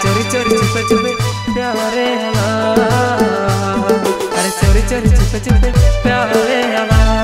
चोरी चोरी छुपे छुपे प्यारे हवा। अरे चोरी चोरी छुपे छुपे प्यारे हवा।